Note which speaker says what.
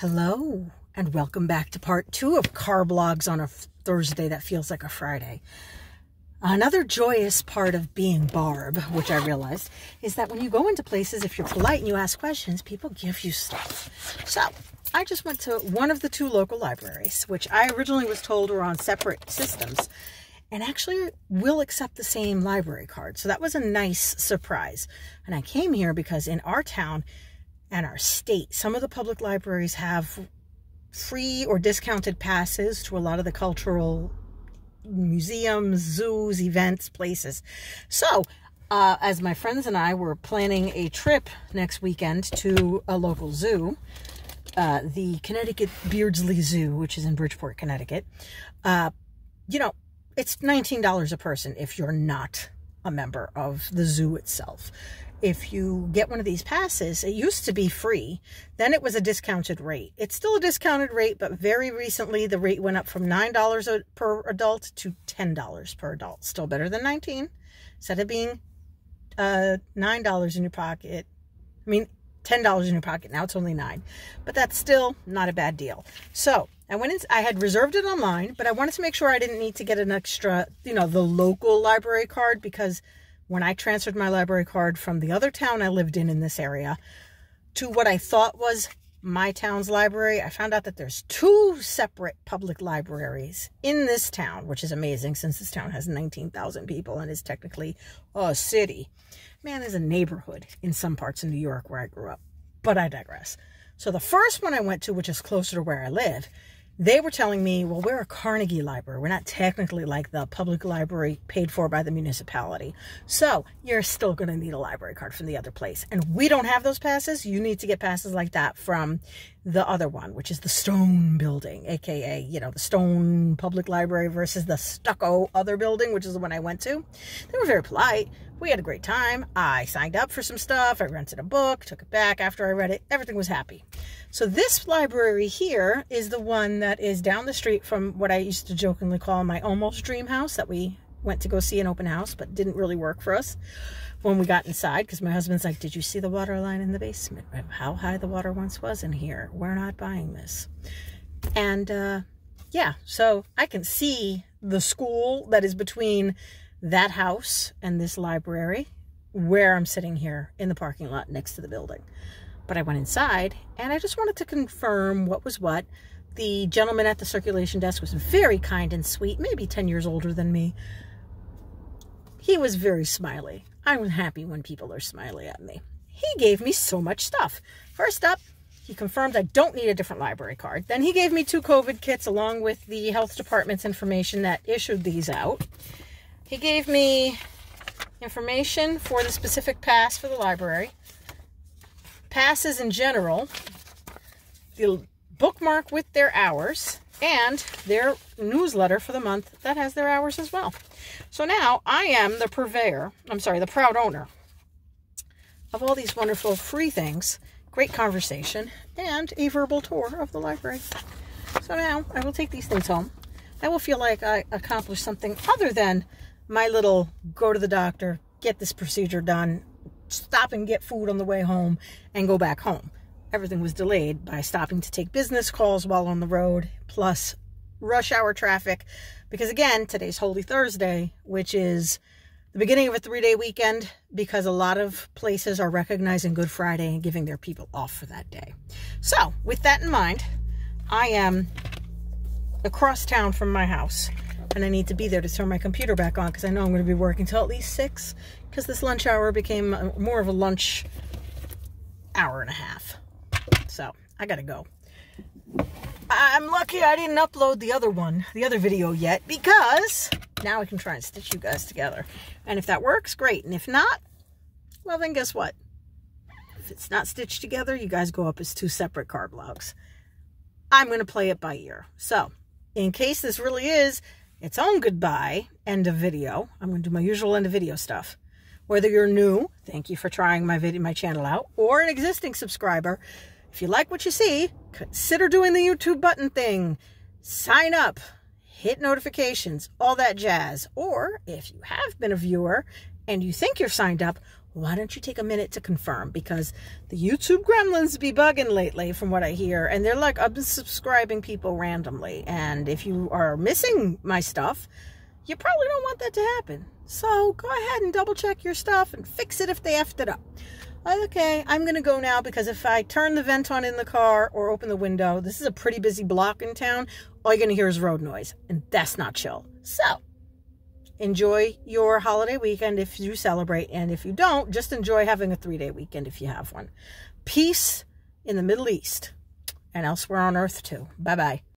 Speaker 1: Hello, and welcome back to part two of Car Vlogs on a Thursday that feels like a Friday. Another joyous part of being Barb, which I realized, is that when you go into places, if you're polite and you ask questions, people give you stuff. So I just went to one of the two local libraries, which I originally was told were on separate systems, and actually will accept the same library card. So that was a nice surprise. And I came here because in our town, and our state. Some of the public libraries have free or discounted passes to a lot of the cultural museums, zoos, events, places. So, uh, as my friends and I were planning a trip next weekend to a local zoo, uh, the Connecticut Beardsley Zoo, which is in Bridgeport, Connecticut, uh, you know, it's $19 a person if you're not a member of the zoo itself if you get one of these passes, it used to be free. Then it was a discounted rate. It's still a discounted rate, but very recently the rate went up from $9 per adult to $10 per adult. Still better than 19 Instead of being uh, $9 in your pocket, I mean, $10 in your pocket. Now it's only 9 But that's still not a bad deal. So I went in, I had reserved it online, but I wanted to make sure I didn't need to get an extra, you know, the local library card because when I transferred my library card from the other town I lived in in this area to what I thought was my town's library, I found out that there's two separate public libraries in this town, which is amazing since this town has 19,000 people and is technically a city. Man, there's a neighborhood in some parts of New York where I grew up, but I digress. So the first one I went to, which is closer to where I live, they were telling me, well, we're a Carnegie library. We're not technically like the public library paid for by the municipality. So you're still going to need a library card from the other place. And we don't have those passes. You need to get passes like that from the other one, which is the Stone Building, aka, you know, the Stone Public Library versus the Stucco other building, which is the one I went to. They were very polite. We had a great time. I signed up for some stuff. I rented a book, took it back after I read it. Everything was happy. So this library here is the one that is down the street from what I used to jokingly call my almost dream house that we went to go see an open house, but didn't really work for us when we got inside because my husband's like, did you see the water line in the basement? How high the water once was in here. We're not buying this. And uh, yeah, so I can see the school that is between that house and this library where I'm sitting here in the parking lot next to the building. But I went inside and I just wanted to confirm what was what. The gentleman at the circulation desk was very kind and sweet, maybe 10 years older than me. He was very smiley. I'm happy when people are smiley at me. He gave me so much stuff. First up, he confirmed I don't need a different library card. Then he gave me two COVID kits along with the health department's information that issued these out. He gave me information for the specific pass for the library passes in general, the bookmark with their hours, and their newsletter for the month that has their hours as well. So now I am the purveyor, I'm sorry, the proud owner of all these wonderful free things, great conversation, and a verbal tour of the library. So now I will take these things home. I will feel like I accomplished something other than my little go to the doctor, get this procedure done, stop and get food on the way home and go back home. Everything was delayed by stopping to take business calls while on the road, plus rush hour traffic. Because again, today's Holy Thursday, which is the beginning of a three day weekend, because a lot of places are recognizing Good Friday and giving their people off for that day. So, with that in mind, I am across town from my house and I need to be there to turn my computer back on because I know I'm going to be working till at least 6 because this lunch hour became uh, more of a lunch hour and a half. I gotta go. I'm lucky I didn't upload the other one, the other video yet, because now I can try and stitch you guys together. And if that works, great. And if not, well then guess what? If it's not stitched together, you guys go up as two separate car vlogs. I'm going to play it by ear. So, in case this really is its own goodbye end of video, I'm going to do my usual end of video stuff. Whether you're new, thank you for trying my video, my channel out, or an existing subscriber, if you like what you see, consider doing the YouTube button thing. Sign up, hit notifications, all that jazz. Or if you have been a viewer and you think you're signed up, why don't you take a minute to confirm? Because the YouTube gremlins be bugging lately from what I hear. And they're like unsubscribing people randomly. And if you are missing my stuff, you probably don't want that to happen. So go ahead and double check your stuff and fix it if they effed it up. Oh, okay, I'm going to go now because if I turn the vent on in the car or open the window, this is a pretty busy block in town, all you're going to hear is road noise. And that's not chill. So enjoy your holiday weekend if you celebrate. And if you don't, just enjoy having a three-day weekend if you have one. Peace in the Middle East and elsewhere on earth too. Bye-bye.